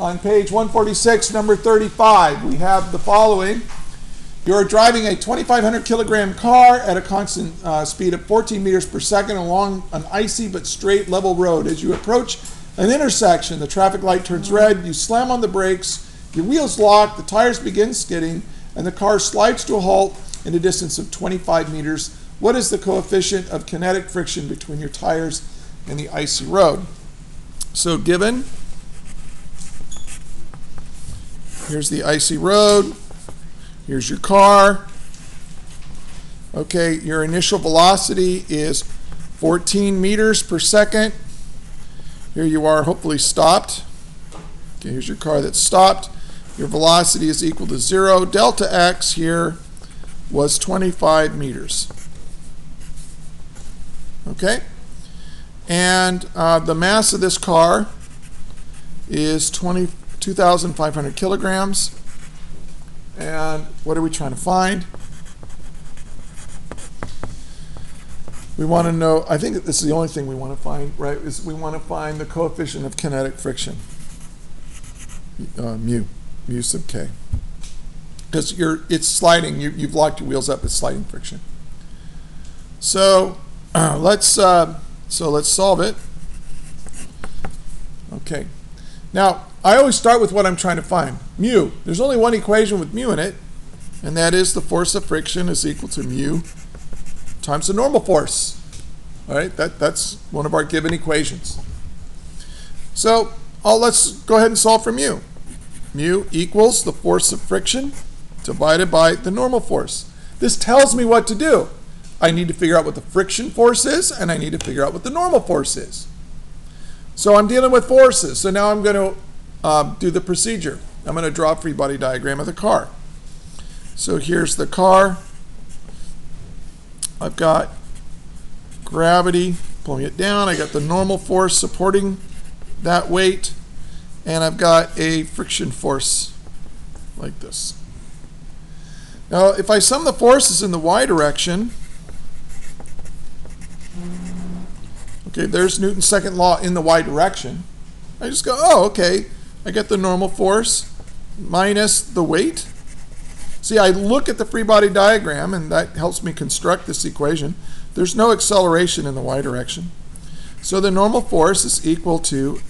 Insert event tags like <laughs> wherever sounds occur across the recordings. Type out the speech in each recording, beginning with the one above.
on page 146, number 35, we have the following. You're driving a 2,500 kilogram car at a constant uh, speed of 14 meters per second along an icy but straight level road. As you approach an intersection, the traffic light turns red, you slam on the brakes, your wheels lock, the tires begin skidding, and the car slides to a halt in a distance of 25 meters. What is the coefficient of kinetic friction between your tires and the icy road? So, given, here's the icy road, here's your car. Okay, your initial velocity is 14 meters per second. Here you are, hopefully stopped. Okay, here's your car that's stopped. Your velocity is equal to zero. Delta x here was 25 meters. Okay? And uh, the mass of this car is 22,500 kilograms. And what are we trying to find? We want to know, I think this is the only thing we want to find, right? Is we want to find the coefficient of kinetic friction, uh, mu, mu sub k. Because you're, it's sliding, you, you've locked your wheels up, it's sliding friction. So uh, <clears throat> let's, uh, so let's solve it. Okay. Now, I always start with what I'm trying to find. Mu. There's only one equation with mu in it, and that is the force of friction is equal to mu times the normal force. All right, that, that's one of our given equations. So oh, let's go ahead and solve for mu. Mu equals the force of friction divided by the normal force. This tells me what to do. I need to figure out what the friction force is, and I need to figure out what the normal force is. So I'm dealing with forces. So now I'm going to um, do the procedure. I'm going to draw a free body diagram of the car. So here's the car. I've got gravity pulling it down. I got the normal force supporting that weight. And I've got a friction force like this. Now, if I sum the forces in the y direction, okay, there's Newton's second law in the y direction. I just go, oh, okay, I get the normal force minus the weight. See, I look at the free body diagram, and that helps me construct this equation. There's no acceleration in the y direction. So the normal force is equal to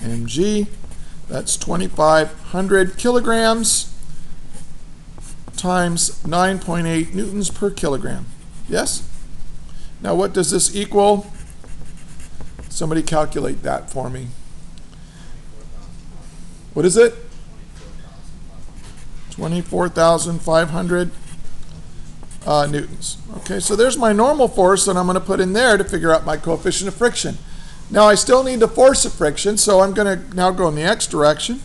mg, that's 2,500 kilograms times 9.8 newtons per kilogram. Yes? Now what does this equal? Somebody calculate that for me. What is it? 24,500 uh, newtons. Okay, so there's my normal force that I'm going to put in there to figure out my coefficient of friction. Now I still need the force of friction, so I'm going to now go in the x direction.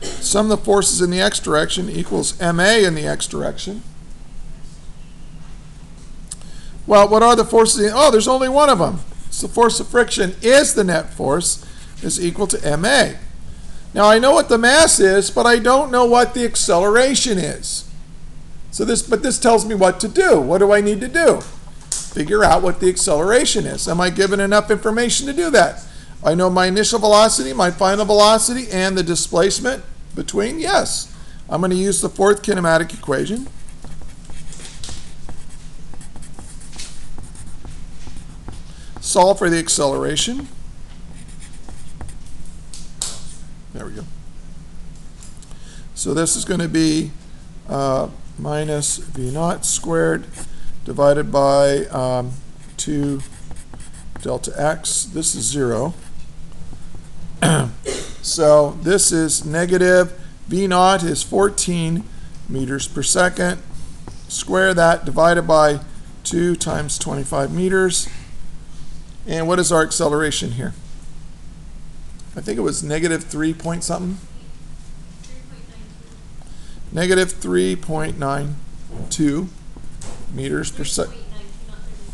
Sum of the forces in the x direction equals ma in the x direction. Well, what are the forces? Oh, there's only one of them. So the force of friction is the net force is equal to ma. Now I know what the mass is, but I don't know what the acceleration is. So this, but this tells me what to do. What do I need to do? Figure out what the acceleration is. Am I given enough information to do that? I know my initial velocity, my final velocity, and the displacement between? Yes. I'm going to use the fourth kinematic equation. Solve for the acceleration. There we go. So this is going to be uh, minus v naught squared divided by um, 2 delta x. This is 0. <clears throat> so this is negative v naught is 14 meters per second. Square that divided by 2 times 25 meters. And what is our acceleration here? I think it was negative 3 point something. Negative 3.92 meters per second.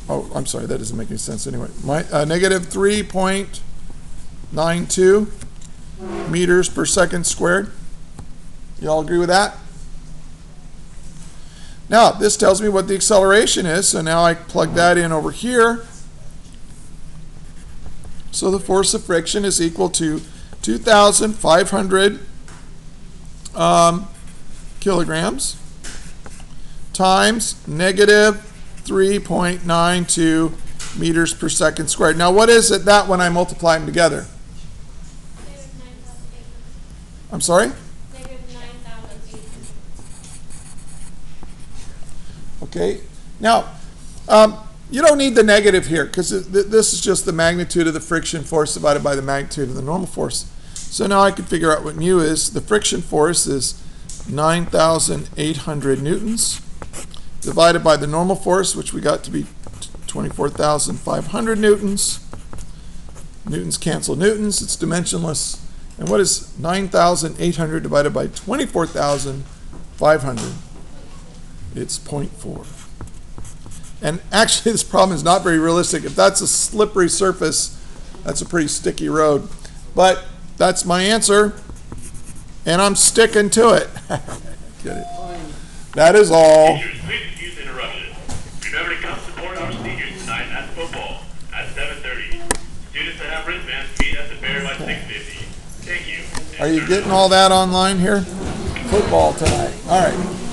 Oh, I'm sorry, that doesn't make any sense anyway. My, uh, negative 3.92 meters per second squared. You all agree with that? Now, this tells me what the acceleration is, so now I plug that in over here. So the force of friction is equal to 2,500 um, kilograms times negative 3.92 meters per second squared. Now, what is it that when I multiply them together? I'm sorry? Okay. Now, um, you don't need the negative here because th- this is just the magnitude of the friction force divided by the magnitude of the normal force. So now I can figure out what mu is. The friction force is 9,800 newtons divided by the normal force, which we got to be 24,500 newtons. Newtons cancel newtons, it's dimensionless. And what is 9,800 divided by 24,500? It's 0.4. And actually, this problem is not very realistic. If that's a slippery surface, that's a pretty sticky road. But that's my answer, and I'm sticking to it. <laughs> Get it? That is all. Teachers, please excuse the interruption. Remember to come support our seniors tonight at football at 7:30. Students that have wristbands meet at the Bear by 6:50. Thank you. Are you getting all that online here? Football tonight. All right.